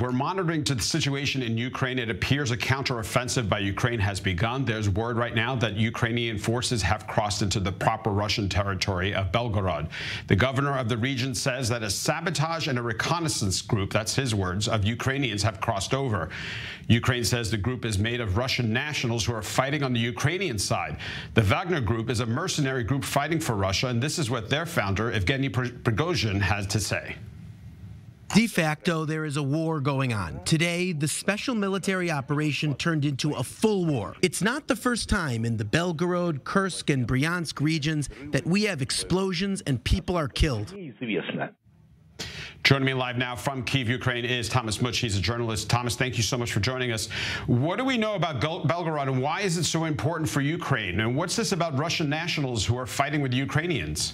We're monitoring the situation in Ukraine. It appears a counteroffensive by Ukraine has begun. There's word right now that Ukrainian forces have crossed into the proper Russian territory of Belgorod. The governor of the region says that a sabotage and a reconnaissance group, that's his words, of Ukrainians have crossed over. Ukraine says the group is made of Russian nationals who are fighting on the Ukrainian side. The Wagner group is a mercenary group fighting for Russia, and this is what their founder, Evgeny Prigozhin, has to say. De facto, there is a war going on. Today, the special military operation turned into a full war. It's not the first time in the Belgorod, Kursk, and Bryansk regions that we have explosions and people are killed. Joining me live now from Kiev, Ukraine is Thomas Mutch. He's a journalist. Thomas, thank you so much for joining us. What do we know about Belgorod and why is it so important for Ukraine? And what's this about Russian nationals who are fighting with Ukrainians?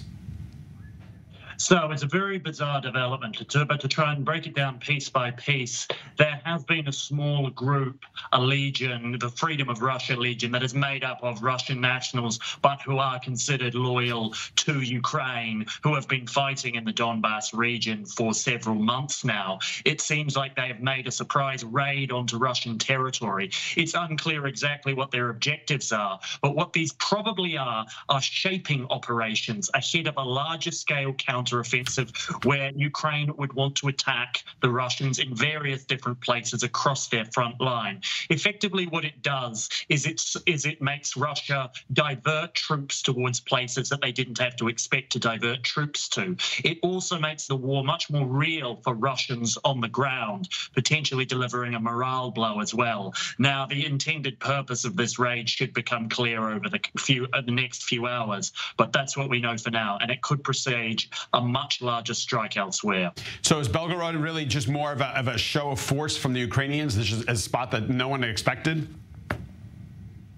So it's a very bizarre development. To, but to try and break it down piece by piece, there has been a small group, a legion, the Freedom of Russia Legion, that is made up of Russian nationals, but who are considered loyal to Ukraine, who have been fighting in the Donbass region for several months now. It seems like they have made a surprise raid onto Russian territory. It's unclear exactly what their objectives are, but what these probably are are shaping operations ahead of a larger scale counter counteroffensive where Ukraine would want to attack the Russians in various different places across their front line. Effectively, what it does is it is it makes Russia divert troops towards places that they didn't have to expect to divert troops to. It also makes the war much more real for Russians on the ground, potentially delivering a morale blow as well. Now, the intended purpose of this raid should become clear over the few uh, the next few hours, but that's what we know for now, and it could presage a much larger strike elsewhere. So is Belgorod really just more of a, of a show of force from the Ukrainians? This is a spot that no one expected?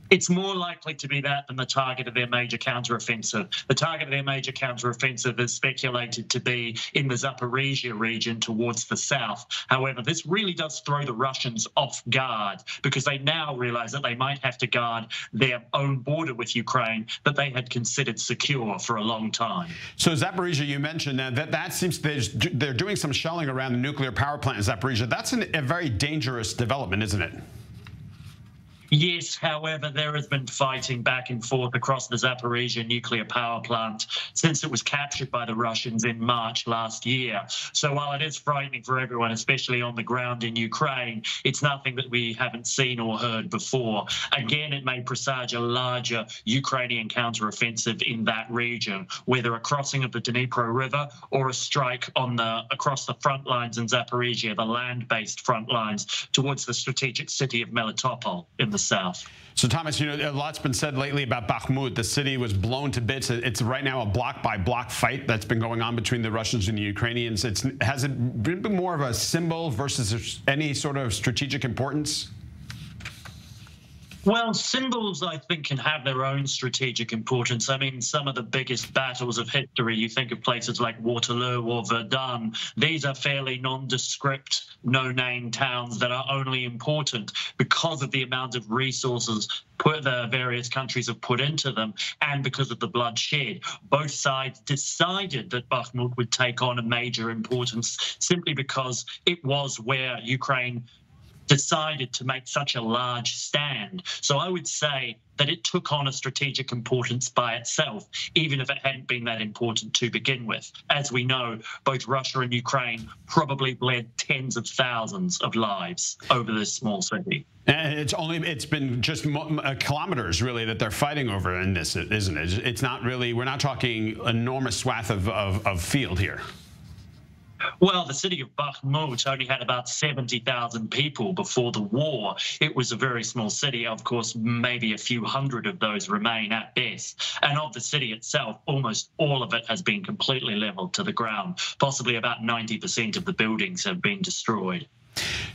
It's more likely to be that than the target of their major counteroffensive. The target of their major counteroffensive is speculated to be in the Zaporizhia region towards the south. However, this really does throw the Russians off guard because they now realize that they might have to guard their own border with Ukraine that they had considered secure for a long time. So Zaporizhia, you mentioned that that, that seems they're doing some shelling around the nuclear power plant in Zaporizhia. That's an, a very dangerous development, isn't it? Yes, however, there has been fighting back and forth across the Zaporizhia nuclear power plant since it was captured by the Russians in March last year. So while it is frightening for everyone, especially on the ground in Ukraine, it's nothing that we haven't seen or heard before. Again, it may presage a larger Ukrainian counteroffensive in that region, whether a crossing of the Dnipro River or a strike on the across the front lines in Zaporizhia, the land-based front lines towards the strategic city of Melitopol in the south. So, Thomas, you know, a lot's been said lately about Bakhmut. The city was blown to bits. It's right now a block by block fight that's been going on between the Russians and the Ukrainians. It's, has it been more of a symbol versus any sort of strategic importance? Well, symbols, I think, can have their own strategic importance. I mean, some of the biggest battles of history, you think of places like Waterloo or Verdun, these are fairly nondescript, no name towns that are only important because of the amount of resources put the various countries have put into them and because of the bloodshed. Both sides decided that Bakhmut would take on a major importance simply because it was where Ukraine decided to make such a large stand. So I would say that it took on a strategic importance by itself, even if it hadn't been that important to begin with. As we know, both Russia and Ukraine probably bled tens of thousands of lives over this small city. And it's only it's been just uh, kilometers really that they're fighting over in this, isn't it? It's not really we're not talking enormous swath of, of, of field here. Well, the city of Bakhmut which only had about 70,000 people before the war. It was a very small city. Of course, maybe a few hundred of those remain at best. And of the city itself, almost all of it has been completely leveled to the ground. Possibly about 90% of the buildings have been destroyed.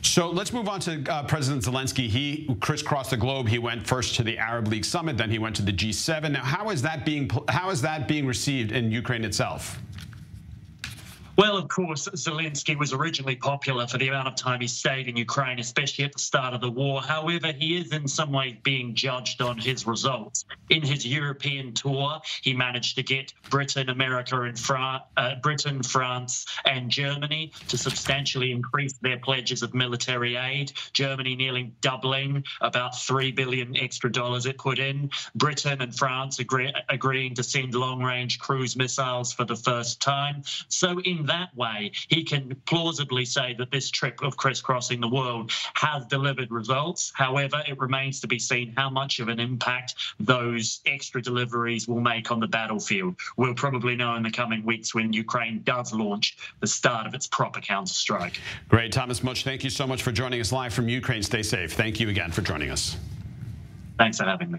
So let's move on to uh, President Zelensky. He crisscrossed the globe. He went first to the Arab League summit, then he went to the G7. Now, how is that being how is that being received in Ukraine itself? Well, of course, Zelensky was originally popular for the amount of time he stayed in Ukraine, especially at the start of the war. However, he is in some ways being judged on his results. In his European tour, he managed to get Britain, America, and Fra- uh, Britain, France, and Germany to substantially increase their pledges of military aid. Germany nearly doubling about three billion extra dollars it put in. Britain and France agree- agreeing to send long-range cruise missiles for the first time. So in that way, he can plausibly say that this trip of crisscrossing the world has delivered results. However, it remains to be seen how much of an impact those extra deliveries will make on the battlefield. We'll probably know in the coming weeks when Ukraine does launch the start of its proper counterstrike. Great. Thomas Mutch, thank you so much for joining us live from Ukraine. Stay safe. Thank you again for joining us. Thanks for having me.